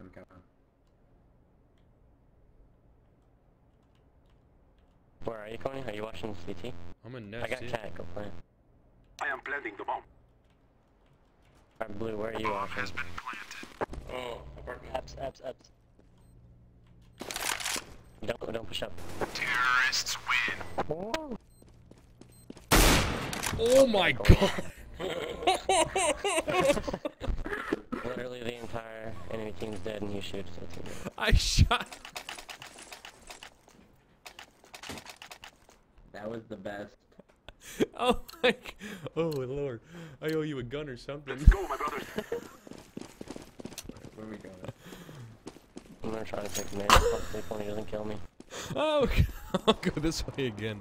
I'm coming. Where are you going? Are you watching the CT? I'm in nurse. I got cat. Go plant. I am planting the bomb. Alright, blue. Where are you? off? has been planted. Oh, apartment. abs, abs. ups. Don't don't push up. Terrorists win. Oh my god. team's dead and you shoot, so it's. I shot. That was the best. Oh my. g- Oh lord. I owe you a gun or something. Let's go, my brothers. Where are we going? I'm gonna try to take mid. Hopefully Korny doesn't kill me. Oh, I'll go this way again.